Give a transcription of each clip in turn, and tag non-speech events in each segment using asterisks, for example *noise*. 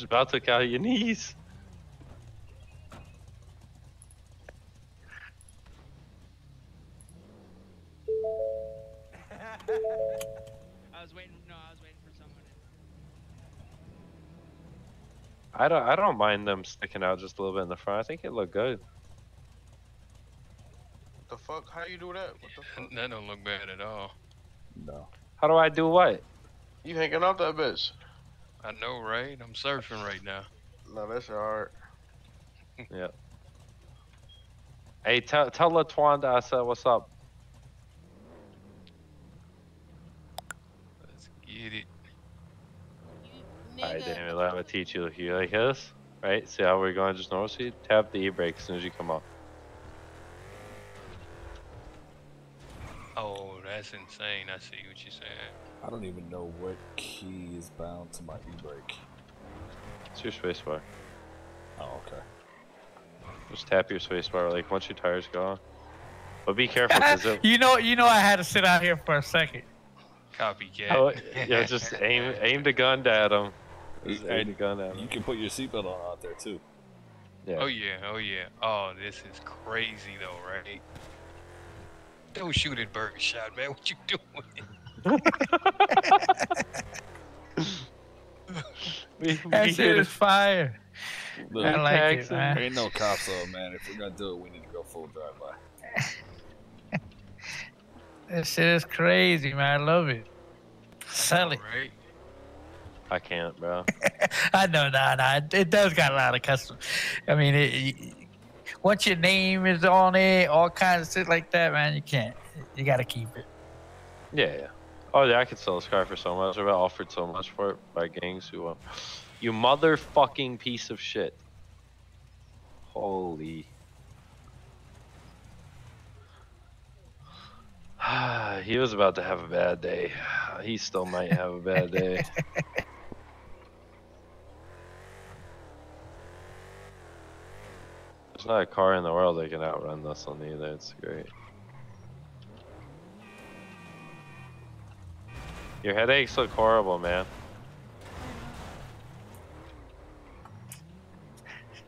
just about took out your knees. *laughs* I was waiting. No, I was waiting for someone. I don't. I don't mind them sticking out just a little bit in the front. I think it looked good. The fuck? How you do that? What the fuck? *laughs* That don't look bad at all. No. How do I do what? You hanging out that bitch? I know, right? I'm surfing right now. No, that's hard. *laughs* Yeah. Hey, tell tell Latwanda I said what's up. Let's get it. Alright, Damien, let me teach you. You like this? Right? See how we're going just normal? So you tap the e-brake as soon as you come up. Oh, that's insane. I see what you're saying. I don't even know what key is bound to my e-brake. It's your spacebar. Oh, okay. Just tap your spacebar like once your tires go on. But be careful because *laughs* it. you know, you know, I had to sit out here for a second. Copycat. Oh, yeah, just *laughs* aim aim the gun at him. Just And aim the gun at him. You can put your seatbelt on out there too. Yeah. Oh yeah, oh yeah. Oh, this is crazy though, right? Don't shoot at Burger Shot, man. *laughs* What you doing? *laughs* We, That we shit hit is fire. Look, I like it, man. ain't no cops on, man. If we're gonna do it, we need to go full drive-by. *laughs* this shit is crazy, man. I love it. Sell it. Right? I can't, bro. I know, nah, nah. It, it does got a lot of custom. I mean, it, y- once your name is on it, all kinds of shit like that, man, you can't. You gotta keep it. Yeah, yeah. Oh yeah, I could sell this car for so much. I've been offered so much for it by gangs who, uh, you motherfucking piece of shit. Holy. *sighs* he was about to have a bad day. He still might have a bad day. *laughs* There's not a car in the world that can outrun this one either. It's great. Your headaches look horrible, man.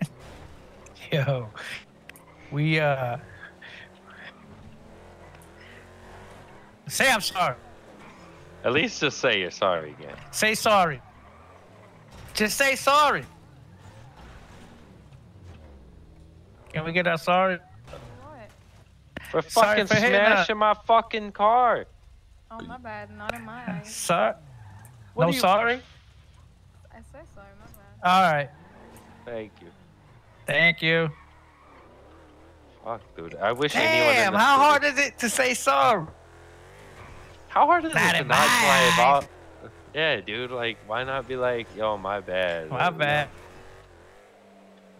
*laughs* Yo, we uh. Say I'm sorry. At least just say you're sorry again. Say sorry. Just say sorry. Can we get that sorry? For Sorry fucking for smashing my fucking car. Oh, my bad. Not in my *laughs* eyes. Sorry. What no you- sorry. I said sorry. My bad. All right. Thank you. Thank you. Fuck, dude. I wish anyone. Damn, how city- hard is it to say sorry? How hard is Not it to in not my drive eyes. off? Yeah, dude. Like, why not be like, yo, my bad. My bad.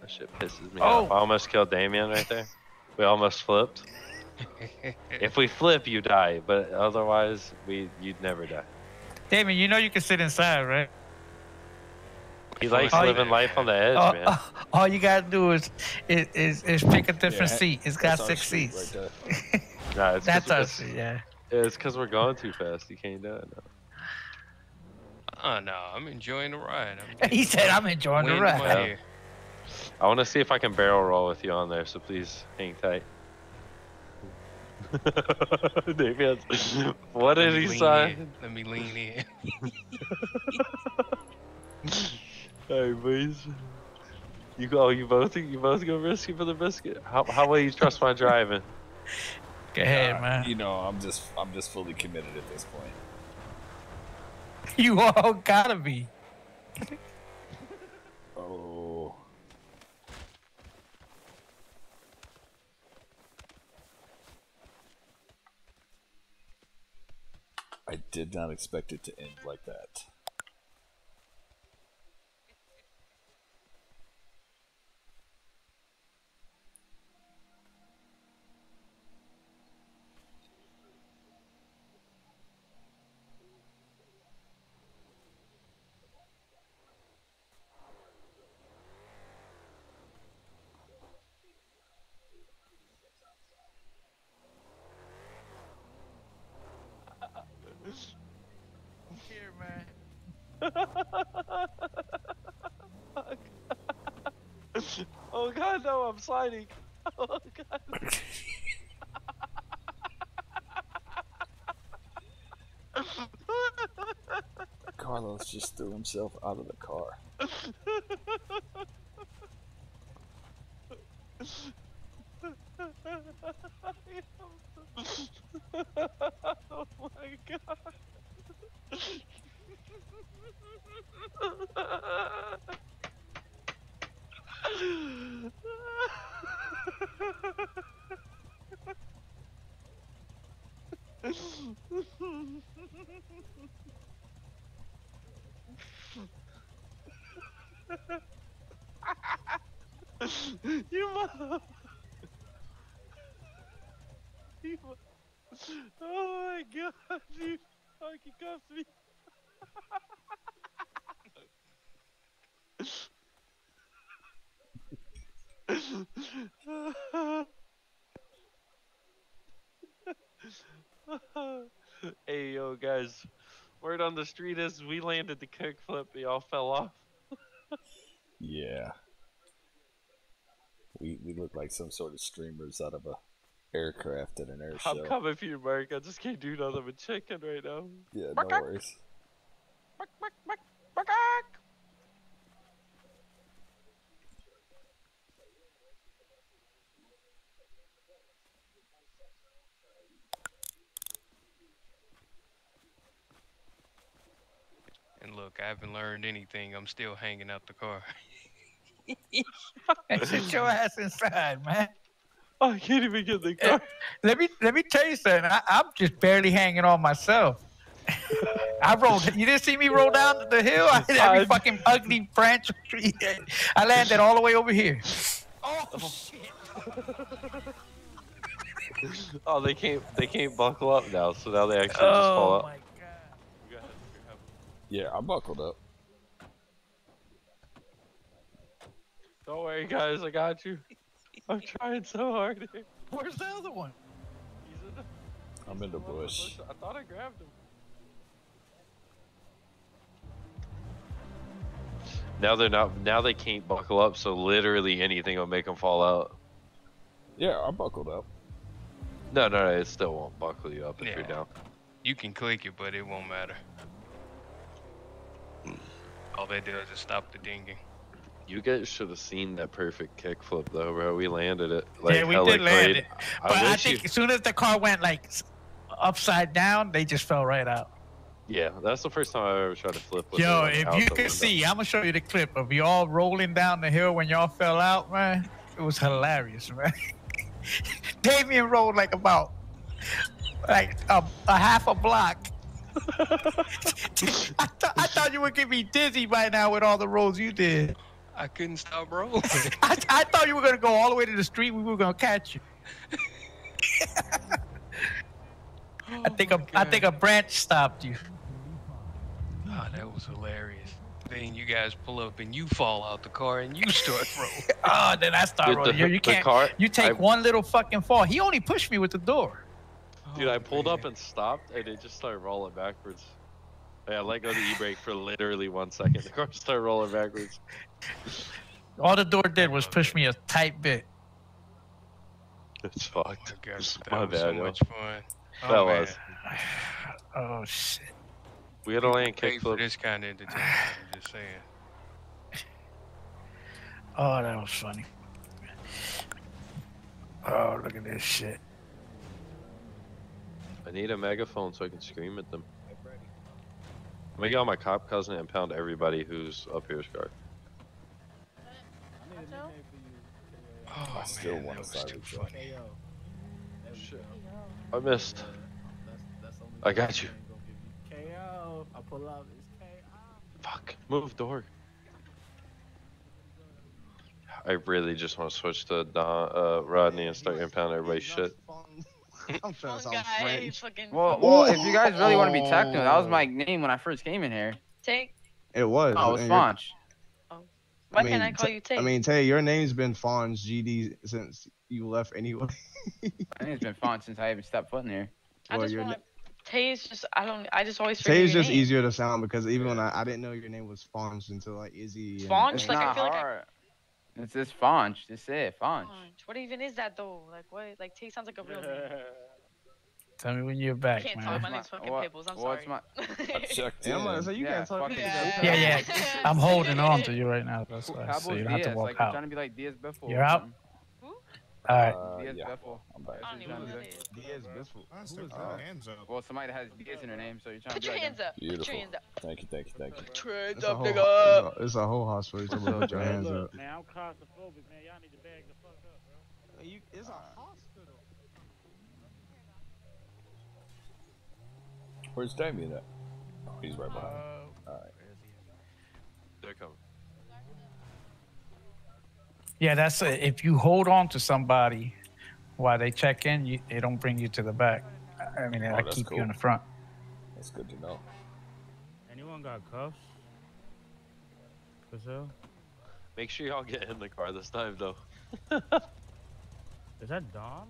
That shit pisses me Oh. off. I almost killed Damien right there. We almost flipped. *laughs* If we flip, you die, but otherwise, we you'd never die. Damien, you know you can sit inside, right? He likes Oh, living life on the edge, all, man. *laughs* all you gotta do is is, is, is pick a different Yeah, seat. It's got six seats. Right there. *laughs* Nah, it's That's 'cause- us, it's- yeah. It's because we're going too fast. You can't do it. No. Oh no, I'm enjoying the ride. I'm He said, "I'm enjoying the wind in my ride." Ear. I want to see if I can barrel roll with you on there, so please hang tight. *laughs* Damien, what did he lean say? Let me lean in. *laughs* Hey, boys. You go. You both. You both go risky for the biscuit. How how well you trust my driving? Go ahead, Uh, man. You know, I'm just I'm just fully committed at this point. *laughs* You all gotta be. Oh. I did not expect it to end like that. oh god, no, I'm sliding. Oh god. Carlos just threw himself out of the car. Me. hey yo guys, word on the street is we landed the kickflip, y'all fell off. Yeah. We we look like some sort of streamers out of a aircraft at an air I'm show. coming for you, Mark. I just can't do nothing but chicken right now. Yeah, no worries. And look, I haven't learned anything. I'm still hanging out the car. *laughs* Sit your ass inside, man. Oh, *laughs* I can't even get the Eh, car. Let me let me tell you something. I, I'm just barely hanging on myself. *laughs* I rolled. You didn't see me roll down the hill. I hit every I- fucking ugly branch tree. *laughs* I landed all the way over here. Oh shit! Oh, they can't. They can't buckle up now, so now they actually just fall Oh up. my god! Yeah, I buckled up. Don't worry, guys. I got you. I'm trying so hard here. Where's the other one? He's in the, I'm in the one with bush. I thought I grabbed him. Now they're not. Now they can't buckle up, so literally anything will make them fall out. Yeah, I'm buckled up. No, no, no. It still won't buckle you up if you're down. You can click it, but it won't matter. All they do is just stop the dinging. You guys should have seen that perfect kickflip, though, bro. We landed it. Like, yeah, we did land it. But I I, wish you- think as soon as the car went like upside down, they just fell right out. Yeah, that's the first time I've ever tried to flip with Yo, if you can window. see, I'm gonna show you the clip of y'all rolling down the hill when y'all fell out, man. It was hilarious, man. *laughs* Damien rolled like about like a, a half a block. *laughs* I, th- I thought you would get me dizzy by now with all the rolls you did. I couldn't stop rolling. *laughs* I, I thought you were gonna go all the way to the street. We were gonna catch you. *laughs* I think a oh I think a branch stopped you. Oh, that was hilarious. Then you guys pull up and you fall out the car and you start *laughs* rolling. Oh, then I start Dude, rolling. the- Yo, you can't. car- you take I- one little fucking fall. He only pushed me with the door. Oh, Dude, I Oh, pulled up and stopped, and it just started rolling backwards. Yeah, I let go of the e-brake for literally one second. The car started rolling backwards. All the door did was push me a tight bit. It's Oh fucked. my gosh, that My was so bad, yo. much fun. That Oh, man. was. *sighs* Oh shit. We had a land kickflip. this kind of entertainment. I'm just saying. *sighs* Oh, that was funny. Oh, look at this shit. I need a megaphone so I can scream at them. I'm gonna get on my cop cousin and pound everybody who's up here's guard. Oh, I still man, want that a was too funny. Shit. I missed. I got you. KO. I pull up. It's KO. Fuck. Move door. I really just want to switch to Don, uh, Rodney and start impounding everybody's shit. *laughs* I'm trying to sound guy French. Well, *laughs* well, if you guys really want to be technical, that was my name when I first came in here. take. It was. Oh, it was and you're- Fonch. Why I can't I call you Tay? I mean, Tay, your name's been Fonz GD since you left anyway. I think it's been Fonz since I even stepped foot in here. I well, just your want Tay is just I don't I just always forget Tay's your just name. easier to sound because even when I, I didn't know your name was Fonz until like Izzy. and- Fonch? It's like, I not feel like I- It's this Fonch. Just say it, Fonch. Fonch. What even is that though? Like what? Like Tay sounds like a real name. *laughs* Tell me when you're I back, can't man. talk. My What's name's fucking what- Pibbles. I'm what's sorry. my- *laughs* I checked Yeah, I'm in. you Yeah, can't talk yeah. Yeah, *laughs* yeah. I'm holding on to you right now. That's why. How So you don't have to walk Like you're out. trying to be like Diaz Biffle. You're out? Who? All right. Uh, Diaz yeah, Biffle. I'm back. I don't even know who that is. Diaz Bisful. Honestly, Who is put that? your hands up. Well, somebody that has Diaz in their name, so you're trying Put to your be like hands up. Put Beautiful. your hands up. Thank you, thank you, thank you. Put your hands up, nigga. it's a, whole hospital. You put your hands up. Man, I'm claustrophobic, man. Y'all need to bag the fuck up, bro. You, it's a hospital. Where's Damien at? Oh, he's right behind. Uh, All right. They're coming. Yeah, that's a, if you hold on to somebody while they check in, you, they don't bring you to the back. I mean, Oh, I that's keep you in the front. That's good to know. Anyone got cuffs? For sale? Make sure y'all get in the car this time, though. *laughs* Is that Dom?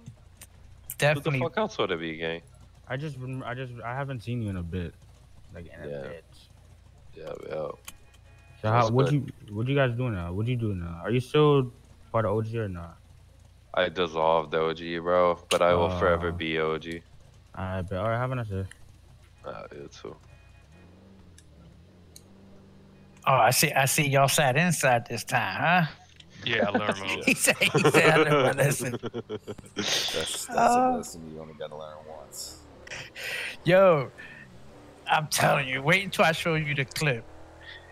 Definitely. Who the fuck else would it be, gang? I just, I just, I haven't seen you in a bit. Like in a Yeah. bit. Yeah, yeah. So how, what good. you, what you guys doing now? What you doing now? Are you still part of OG or not? I dissolved OG, bro, but I will forever Uh. be OG. I bet. All right, have a nice day. Uh, you too. Oh, I see. I see. Y'all sat inside this time, huh? Yeah, I learned my *laughs* he said. He said. I learned my lesson. *laughs* That's, that's Uh, a lesson you only got to learn once. Yo, I'm telling you. Wait until I show you the clip.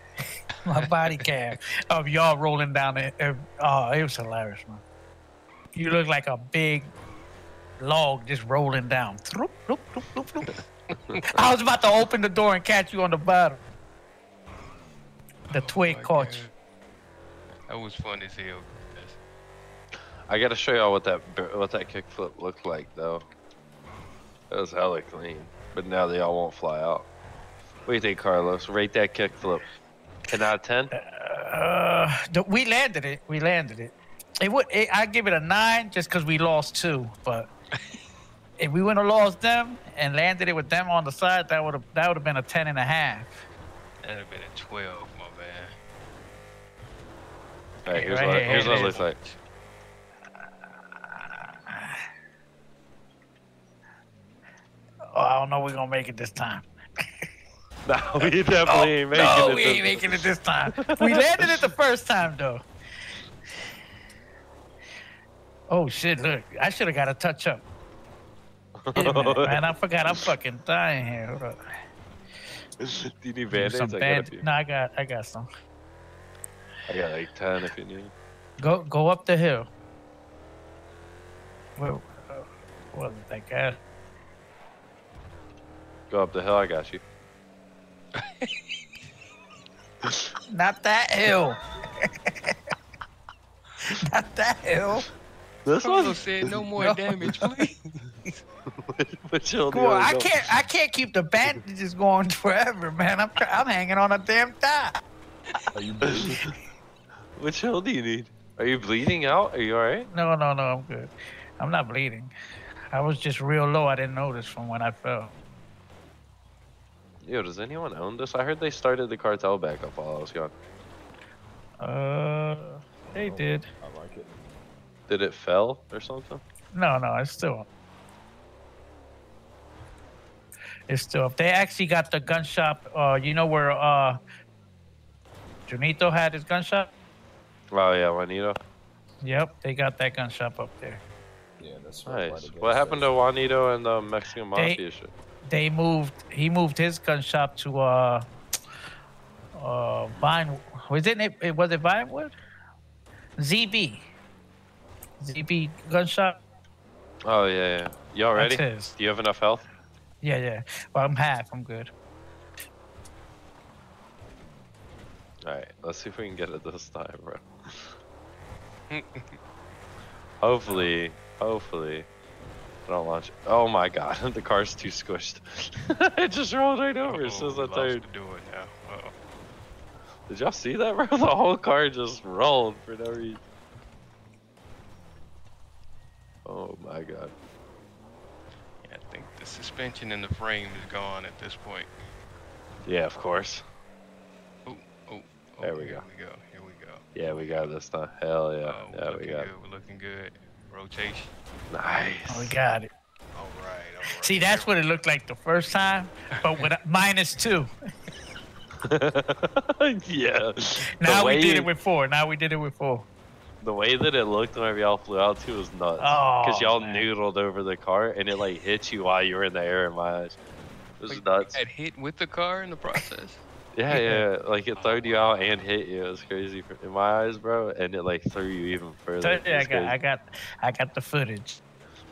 *laughs* my body cam of y'all rolling down it. Uh, oh, it was hilarious, man. You look like a big log just rolling down. I was about to open the door and catch you on the bottom. The oh twig my caught God. you. That was fun as hell. I gotta show y'all what that what that kickflip looked like, though. It was hella clean, but now they all won't fly out. What do you think, Carlos? Rate that kickflip. 10 out of 10? Uh, we landed it. We landed it. It would. It, I give it a nine just because we lost two. But if we wouldn't have lost them and landed it with them on the side, that would have that would have been a ten and a half. That'd have been a 12, my man. Alright, here's Right what, here, here's here what it it is. looks like. Oh, I don't know. We're gonna make it this time. *laughs* No, we *laughs* definitely ain't making no, it. we this- ain't making it this *laughs* time. We landed it the first time though. Oh shit! Look, I should have got a touch up. Minute, man, I forgot. I'm fucking dying here. Hold up. Do you need Some band-aids? I band- few. No, I got. I got some. I got like 10 if you need. Go go up the hill. Where uh, wasn't that guy? Go up the hill, I got you. *laughs* Not that hill. *laughs* Not that hill. This one? said no more No. damage, *laughs* please. Which Come you on, wanna I go? can't. I can't keep the bandages going forever, man. I'm try- I'm hanging on a damn thigh. Are you bleeding? Which hill do you need? Are you bleeding out? Are you alright? No, no, no. I'm good. I'm not bleeding. I was just real low. I didn't notice from when I fell. Yo, does anyone own this? I heard they started the cartel back up while I was gone. Uh, they did. I like it. Did it fell or something? No, no, it's still. It's still up. They actually got the gun shop. Uh, you know where uh, Juanito had his gun shop? Oh yeah, Juanito. Yep, they got that gun shop up there. Yeah, that's right. Nice. What happened to Juanito and the Mexican They- mafia shit? They moved. He moved his gun shop to uh, uh, Vine. Was it? it was it Vinewood? ZB. ZB gun shop. Oh yeah, yeah. Y'all ready? Do you have enough health? Yeah, yeah. Well, I'm half. I'm good. All right, let's see if we can get it this time, bro. *laughs* hopefully, hopefully, don't launch. Oh my god, *laughs* the car's too squished. *laughs* it just rolled right over as soon as I Oh, we lost turned. to do it now. Uh-oh. Did y'all see that, bro? *laughs* The whole car just rolled for no reason. Oh my god. Yeah, I think the suspension in the frame is gone at this point. Yeah, of course. Oh, oh, oh There we here go. we go. Here we go. Yeah, we got this time. Hell yeah. Oh, yeah, we got good. We're looking good. Rotation. Nice. Oh, we got it. All right. All right. See, that's what it looked like the first time, but with a *laughs* minus two. *laughs* yeah. Now the we did it with four. Now we did it with four. the way that it looked whenever y'all flew out too was nuts. Oh, Because y'all noodled over the car and it like hit you while you were in the air in my eyes. It was Wait, nuts. Had hit with the car in the process. Yeah, yeah. Like it throwed you out and hit you. It was crazy in my eyes, bro. And it like threw you even further. Yeah, I got, I got, I got the footage.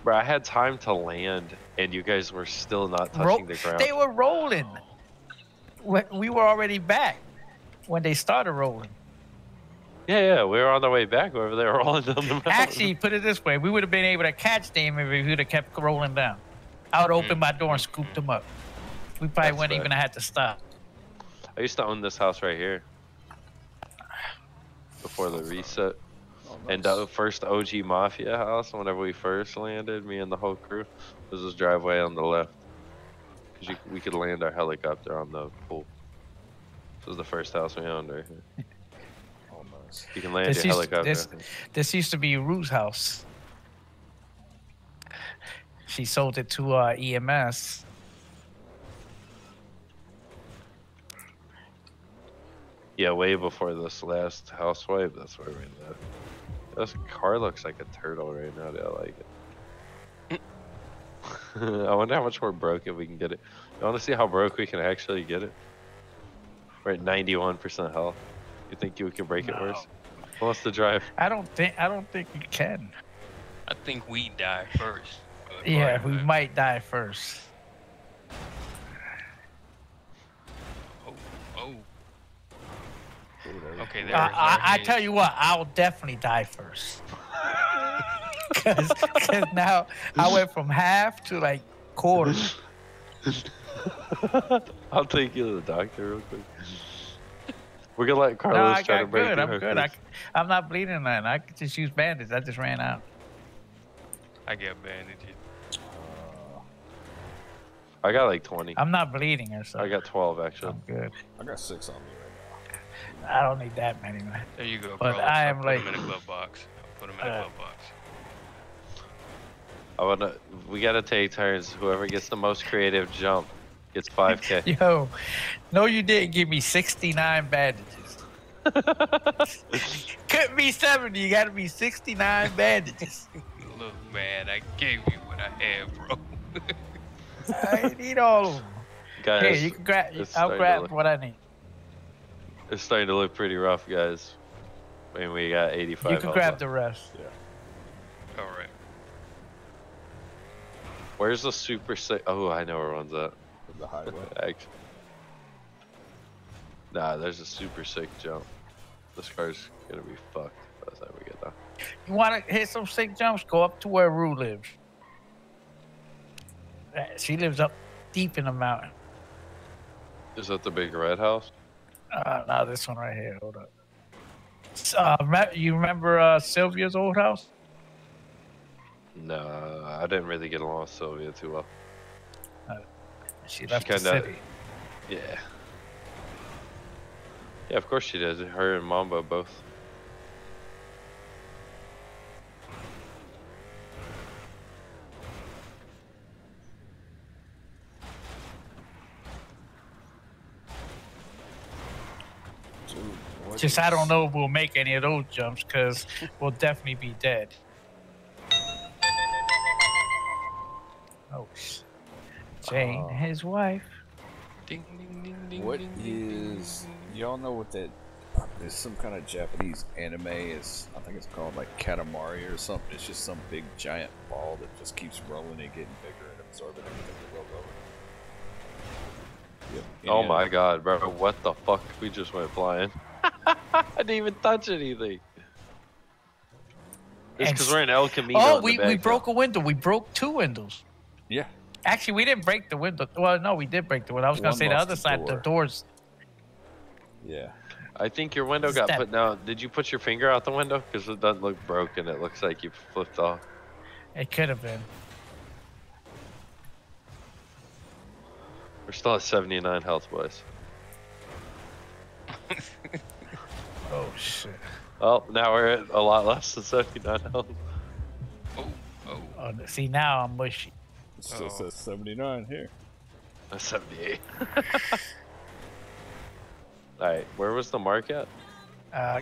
Bro, I had time to land and you guys were still not touching Ro- the ground. They were rolling. We we were already back when they started rolling. Yeah, yeah. We were on the way back whenever they were *laughs* rolling down the mountain. Actually, put it this way: we would have been able to catch them if we would have kept rolling down. I would mm-hmm. open my door and scoop them up. We probably That's wouldn't right. even have to stop. I used to own this house right here before the reset. And the first OG Mafia house, whenever we first landed, me and the whole crew, was this driveway on the left. Because we could land our helicopter on the pool. This was the first house we owned right here. *laughs* Oh, nice. You can land This your used, helicopter. this, this used to be Rue's house. She sold it to uh, EMS. Yeah, way before this last housewife, that's where we lived. This car looks like a turtle right now, dude. I like it. *laughs* I wonder how much more broken we can get it. You want to see how broke we can actually get it? We're at 91% health. You think you can break it worse? Who wants to drive? I don't think I don't think you can. I think we die first. Yeah, we might die first. Oh, oh. Okay, there. I, there I, I tell you what, I'll definitely die first. *laughs* Because now I went from half to like quarter. *laughs* I'll take you to the doctor real quick. We're gonna let Carlos no, I try to got break good. I'm her good. I, first. I'm not bleeding nothing. I could just use bandages. I just ran out. I got bandages. I got like 20. I'm not bleeding or something. I got 12 actually. I'm good. I got six on me right I don't need that many, man. There you go, But Carlos. I I'll am put like- them in a glove box. I'll put them in a Uh, glove box. I wanna. We gotta take turns. Whoever gets the most creative jump gets 5k. *laughs* Yo, no, you didn't give me 69 bandages. *laughs* Couldn't be 70. You got to be 69 bandages. Look, man, I gave you what I had, bro. *laughs* I need all of them. Guys, Here, you can grab. I'll grab what I need. It's starting to look pretty rough, guys. I mean, we got 85. You can grab left. the rest. Yeah. All right. Where's the super sick? Oh, I know where one's at. now. The highway. *laughs* Actually. Nah, there's a super sick jump. This car's gonna be fucked by the time we get down. You want to hit some sick jumps? Go up to where Rue lives. Uh, She lives up deep in the mountain. Is that the big red house? Uh, no, this one right here. Hold up. Uh, you remember uh, Sylvia's old house? No, I didn't really get along with Sylvia too well. She left the kinda- city. Yeah. Yeah, of course she does. Her and Mambo both. Dude, what Just I don't know if we'll make any of those jumps because we'll definitely be dead. Oh, sh- Jane, Uh, his wife. Ding, ding, ding, ding, What is y'all know what that? There's some kind of Japanese anime. Is I think it's called like Katamari or something. It's just some big giant ball that just keeps rolling and getting bigger and absorbing everything that rolls over. Yep. Oh my god, bro. What the fuck? We just went flying. *laughs* I didn't even touch anything. It's because we're in El Camino. Oh, we, we broke a window. We broke two windows. Yeah. Actually, we didn't break the window. Well, no, we did break the window. I was going to say the other the side, the doors. Yeah. I think your window got put down. Did you put your finger out the window? Because it doesn't look broken. It looks like you flipped off. It could have been. We're still at 79 health, boys. *laughs* Oh shit. Oh, now we're at a lot less than 79 health. Oh, oh. Oh, see now I'm mushy. It still Oh. says 79 here. That's 78. *laughs* Alright, where was the mark at? Uh,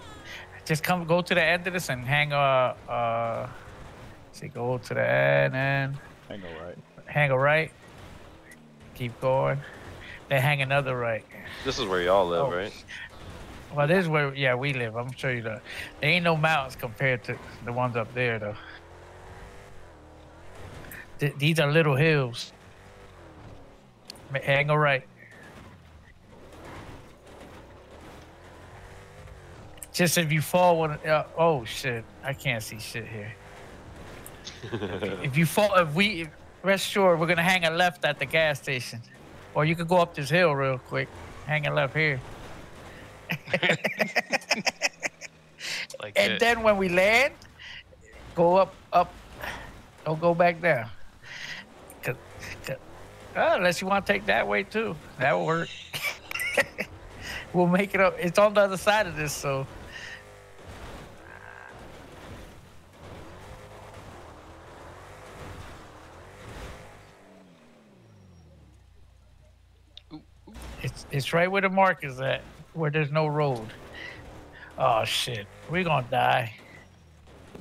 just come go to the end of this and hang a uh. See, go to the end and Hang a right. hang a right. Keep going. Then hang another right. This is where y'all live, Oh. right? Well, this is where yeah we live. I'm sure you know. There ain't no mountains compared to the ones up there though. Th- these are little hills. Hang a right. Just if you fall when uh, oh shit, I can't see shit here. *laughs* If you fall, if we if, rest assured, we're gonna hang a left at the gas station, or you could go up this hill real quick. Hang a left here. *laughs* Like And that. then when we land, go up, up. Don't go back down. 'Cause- 'cause- uh, unless you want to take that way too. That will work. *laughs* we'll make it up. It's on the other side of this, so. It's it's right where the mark is at, where there's no road. Oh shit, we're gonna die.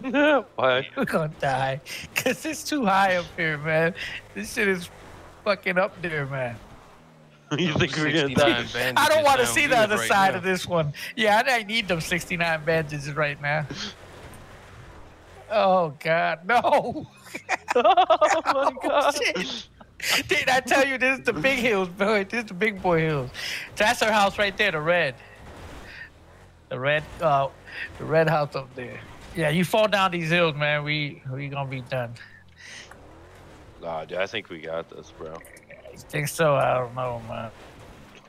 *laughs* Why? *laughs* We're gonna die. Cause it's too high up here, man. This shit is fucking up there, man. *laughs* you think we're gonna die? I don't want to sound see the other right side now. of this one. Yeah, I ain't need them 69 bandages right now. Oh God, no! oh my oh, god. Shit. *laughs* Did I tell you this is the big hills, boy? This is the big boy hills. That's our house right there, the red. The red, uh, the red house up there. Yeah, you fall down these hills, man. We we gonna be done. Nah, dude, I think we got this, bro. You think so? I don't know, man.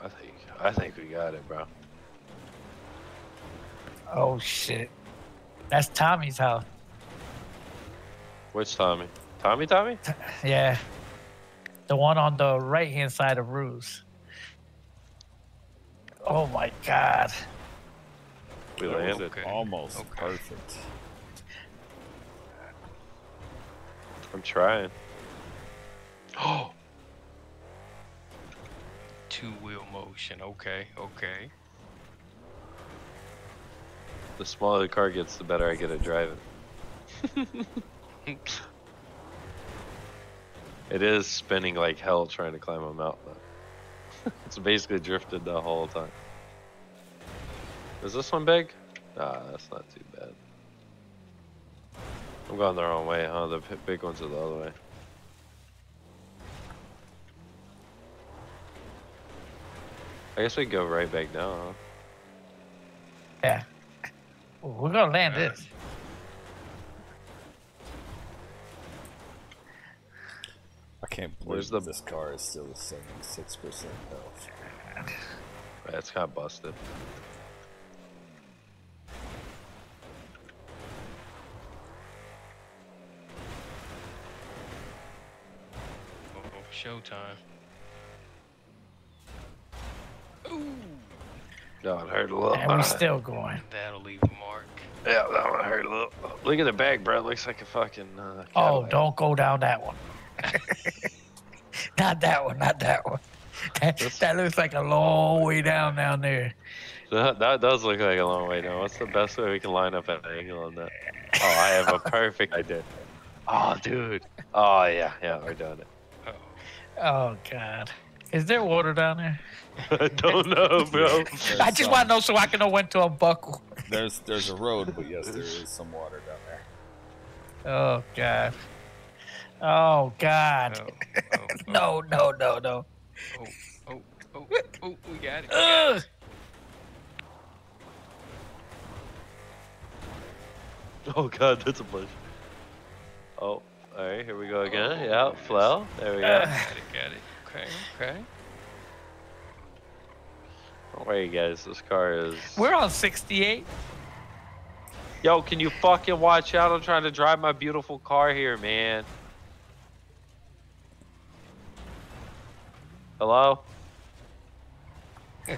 I think I think we got it, bro. Oh shit, that's Tommy's house. Which Tommy? Tommy Tommy? Yeah, the one on the right hand side of Rue's. Oh my God. We That was landed. Almost Okay. perfect. I'm trying. Oh, *gasps* Two wheel motion. Okay, okay. the smaller the car gets, the better I get at driving. *laughs* it is spinning like hell trying to climb a mountain. it's basically drifted the whole time. Is this one big? Nah, that's not too bad. I'm going the wrong way, huh? The big ones are the other way. I guess we go right back down, huh? Yeah. We're gonna land this. I can't Where's the- this car is still 76% health. Right, it's kind of busted. Oh, showtime. No, it hurt a little. And we're still going. That'll leave a mark. Yeah, that one hurt a little. Look at the bag, bro. It looks like a fucking. Uh, Oh, don't go down that one. *laughs* not that one, not that one. That, that looks like a long way down down there. That, that does look like a long way down. What's the best way we can line up an angle on that? Oh, I have a perfect idea. Oh, dude. Oh, yeah, yeah, we're doing it. Oh God. Is there water down there? *laughs* I don't know, bro. *laughs* I just want to know so I can know when to unbuckle. There's there's a road, but yes, there is some water down there. Oh God. Oh God. Oh, oh, *laughs* oh, No, oh. no, no, no. oh, oh, oh, oh, oh we got it. Ugh. *laughs* Oh, God, that's a bush. Oh, alright, here we go oh, again. Oh, yeah, nice. flow. There we go. Ugh. Got it, got it. Okay, okay. Don't worry, guys. This car is. We're on 68. Yo, can you fucking watch out? I'm trying to drive my beautiful car here, man. Hello? *laughs*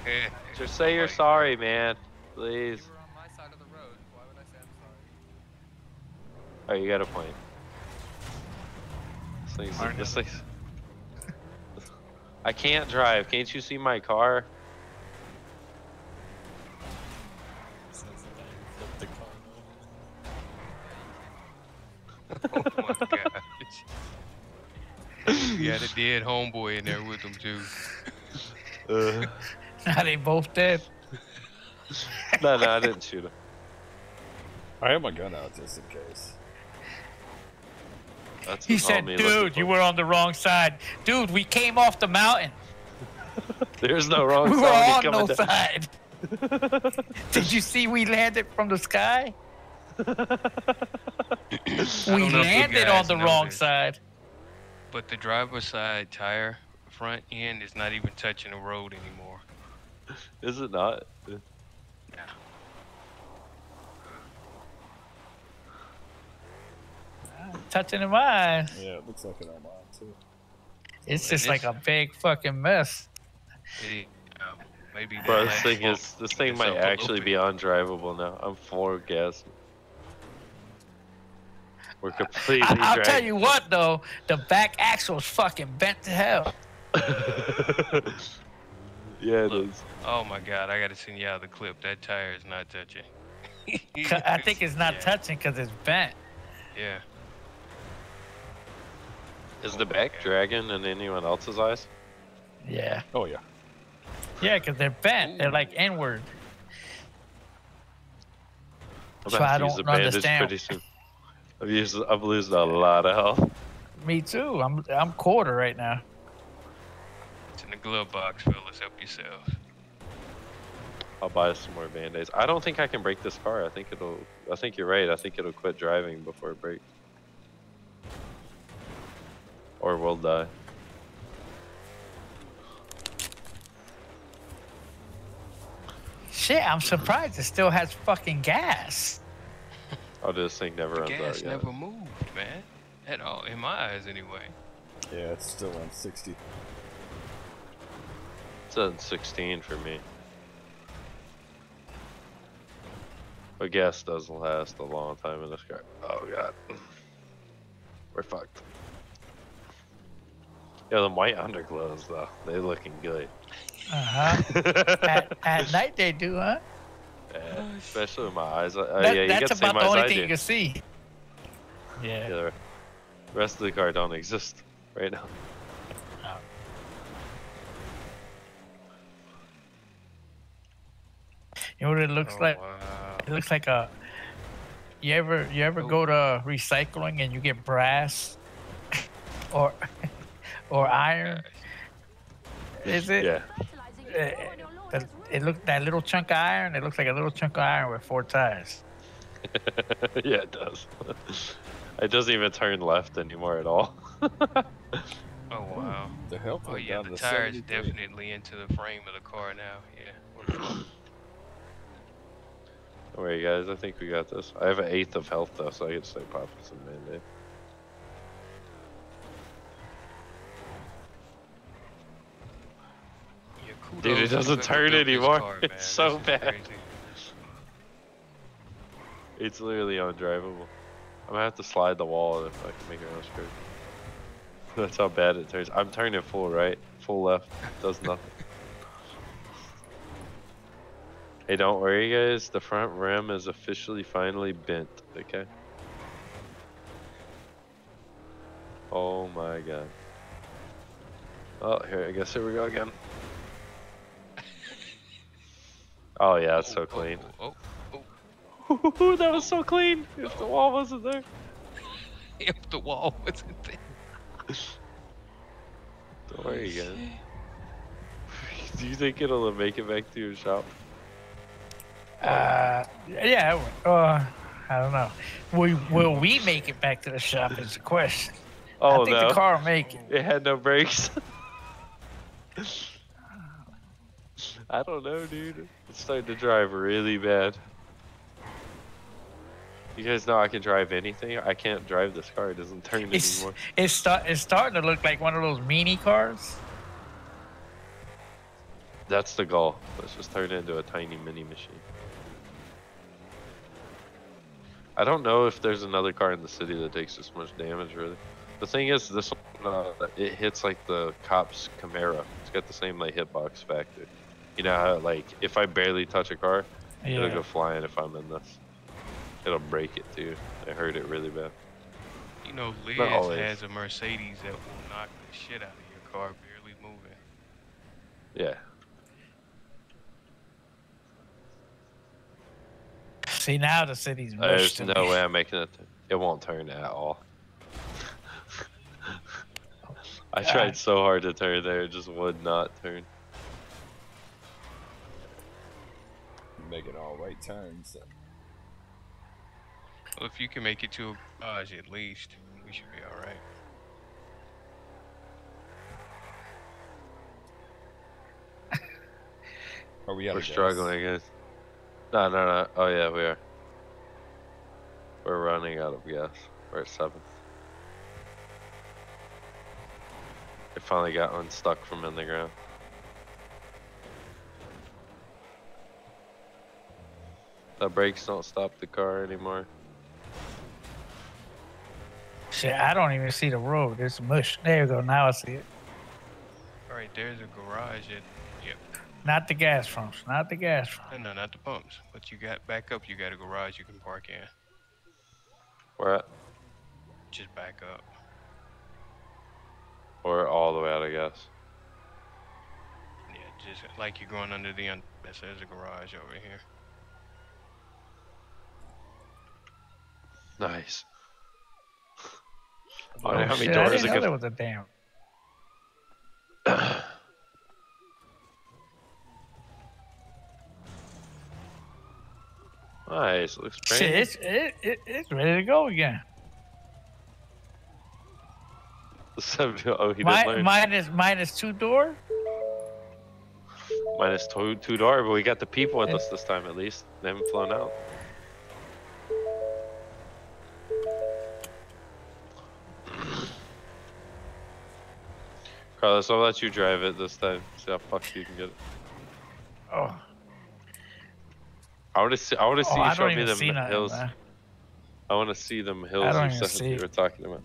Just say you're sorry, man. Please. Oh, you got a point. This thing's, this thing's... I can't drive. Can't you see my car? *laughs* *laughs* oh my gosh. You got a dead homeboy in there with him too. *laughs* Uh, Now they both dead. *laughs* no, no, I didn't shoot him. I have my gun out just in case. That's He said, dude, you were on the wrong side. Dude, we came off the mountain. *laughs* There's no wrong side. we were on no down. side. Did you see we landed from the sky? we don't know if you landed on the know wrong this. side. But the driver's side tire front end is not even touching the road anymore. Is it not? Touching in mine. Yeah, it looks like it on mine too. It's And just like a big fucking mess. It, uh, maybe Bro, this thing is this thing might up a little actually be undrivable now. I'm full gas. We're completely I, I'll tell you what though, the back axle's fucking bent to hell. *laughs* yeah, it Look. is. Oh my god, I gotta send you out the clip. That tire is not touching. *laughs* I think it's not *laughs* Yeah, touching because it's bent. Yeah. Is the back dragging in anyone else's eyes? Yeah. Oh yeah. Yeah, because they're bent. They're like inward. I'm So I have to use don't understand. Pretty soon. I'm using, I'm losing a lot of health. Me too. I'm I'm quarter right now. It's in the glove box, fellas. Help yourself. I'll buy some more band-aids. I don't think I can break this car. I think it'll. I think you're right. I think it'll quit driving before it breaks. Or we'll die. Shit, I'm surprised it still has fucking gas. Oh, this thing never The runs gas out yet. never moved, man. At all, in my eyes, anyway. Yeah, it's still on 60. It's on 16 for me. But gas doesn't last a long time in this car. Oh god. *laughs* We're fucked. Yeah, the white underglows though, they looking good. Uh huh. *laughs* at, at night they do, huh? Yeah, especially with my eyes. Oh That- yeah, you that's get the same about the only thing do. you can see. Yeah. Yeah, the rest of the car don't exist right now. You know what it looks Oh, like? wow. It looks like a. You ever you ever go to recycling and you get brass, *laughs* or or iron? Is it? Yeah. Uh, that- it look that little chunk of iron. It looks like a little chunk of iron with four tires. *laughs* yeah, it does. *laughs* it doesn't even turn left anymore at all. *laughs* Oh wow. The health Oh yeah, down the to tire is definitely into the frame of the car now. Yeah. What the fuck? Don't worry, guys. I think we got this. I have an eighth of health though, so I can stay popping some band-aid. Yeah, kudos Dude, it doesn't turn anymore. car, *laughs* It's so bad. crazy. It's literally undrivable. I'm gonna have to slide the wall if I can make it on screen. *laughs* That's how bad it turns. I'm turning full right, full left. Does nothing. *laughs* hey, don't worry, guys. The front rim is officially finally bent. Okay. Oh my god. Oh, here. I guess here we go again. Oh yeah, it's so clean. Oh, oh, *laughs* that was so clean. If the wall wasn't there. *laughs* if the wall wasn't there. Don't worry, guys. *laughs* Do you think it'll make it back to your shop? Uh, yeah. Uh, I don't know. Will, will we make it back to the shop? Is the question. Oh I think no. the car will make it. It had no brakes. I don't know, dude. It's starting to drive really bad. You guys know I can drive anything. I can't drive this car. It doesn't turn It's anymore. it's start it's starting to look like one of those mini cars. That's the goal. Let's just turn it into a tiny mini machine. I don't know if there's another car in the city that takes this much damage, really. The thing is, this one, uh, it hits like the cop's Camaro. It's got the same like hitbox factor. You know how like if I barely touch a car, it'll go flying if I'm in this. It'll break it too. I heard it really bad. You know, Liz has a Mercedes that will knock the shit out of your car barely moving. Yeah. See now the city's mush There's no me. way I'm making it. It won't turn at all. *laughs* I tried so hard to turn there, it just would not turn. Making all right turns. Well, if you can make it to a garage at least, we should be all right. Are *laughs* oh, we out We're of gas? struggling, guys. No, no, no. Oh yeah, we are. We're running out of gas. We're at seven. It finally got unstuck from in the ground. The brakes don't stop the car anymore. Shit, I don't even see the road. It's mush. There you go. Now I see it. All right, there's a garage at. Yep. Not the gas pumps. Not the gas pumps. No, no, not the pumps. But you got back up. You got a garage you can park in. We're at, Just back up. we're all the way out I guess. Yeah, just like you're going under the un- that says a garage over here. Nice. *laughs* I wonder oh, how many Shit, I doors didn't it know could there was a damn. *coughs* Nice. Looks Shit, brand it's, it, it, it's ready to go again. *laughs* oh, he did Mi- learn. minus minus two door. Minus two, two door, but we got the people with us this time at least. They haven't flown out. Carlos, I'll let you drive it this time. See how fucked you can get it. Oh, I want to see. I want to see oh you show me them hills. I want to see them hills you said see you were talking about.